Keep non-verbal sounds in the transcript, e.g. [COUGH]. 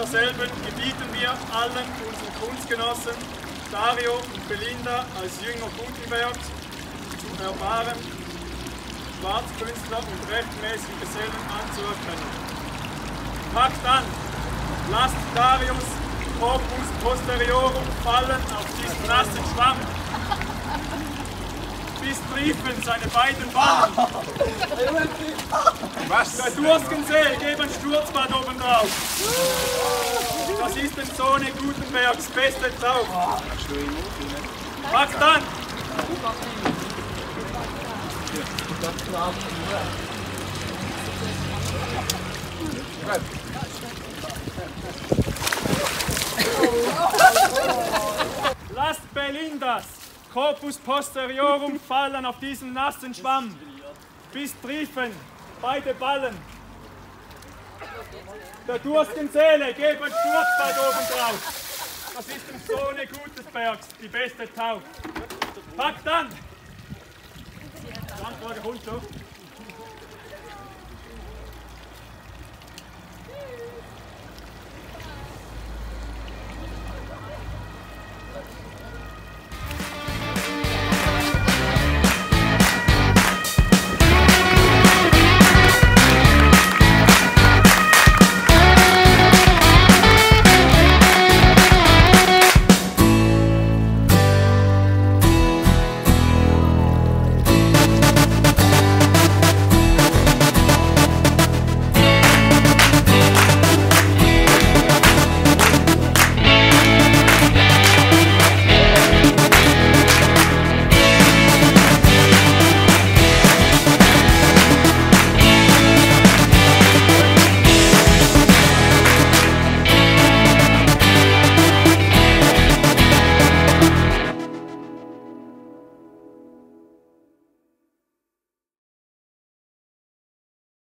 derselben gebieten wir allen unseren Kunstgenossen Dario und Belinda als Jünger Gutenbergs zu erfahren, Schwarzkünstler und rechtmäßige Gesellen anzuerkennen. Packt an! Lasst Darius Corpus Posteriorum fallen auf diesen nassen Schwamm bis triefen seine beiden Wangen. Was? Der Durstensee, geben Sturzbad oben drauf. Das ist dem Sohne Gutenbergs beste Tauch. Packt an! Lasst Belindas Corpus posteriorum [LAUGHS] fallen auf diesen nassen Schwamm, bis triefen beide Ballen. Der durstigen Seele geben Sturzbad oben drauf. Das ist dem Sohne Gutesbergs die beste Tauch. Packt an! Landfrage Hund so.